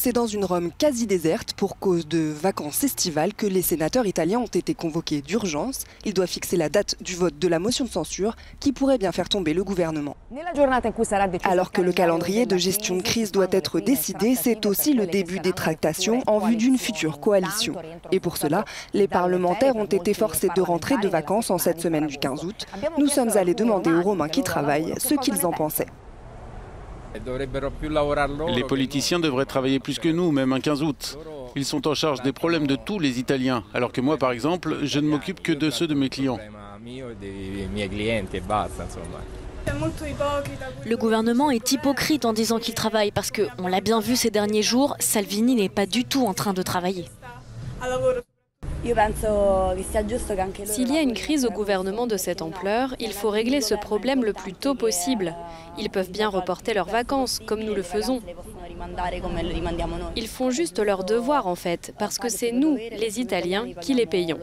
C'est dans une Rome quasi déserte pour cause de vacances estivales que les sénateurs italiens ont été convoqués d'urgence. Ils doivent fixer la date du vote de la motion de censure qui pourrait bien faire tomber le gouvernement. Alors que le calendrier de gestion de crise doit être décidé, c'est aussi le début des tractations en vue d'une future coalition. Et pour cela, les parlementaires ont été forcés de rentrer de vacances en cette semaine du 15 août. Nous sommes allés demander aux Romains qui travaillent ce qu'ils en pensaient. Les politiciens devraient travailler plus que nous, même un 15 août. Ils sont en charge des problèmes de tous les Italiens, alors que moi, par exemple, je ne m'occupe que de ceux de mes clients. Le gouvernement est hypocrite en disant qu'il travaille parce que, on l'a bien vu ces derniers jours, Salvini n'est pas du tout en train de travailler. S'il y a une crise au gouvernement de cette ampleur, il faut régler ce problème le plus tôt possible. Ils peuvent bien reporter leurs vacances, comme nous le faisons. Ils font juste leur devoir en fait, parce que c'est nous, les Italiens, qui les payons.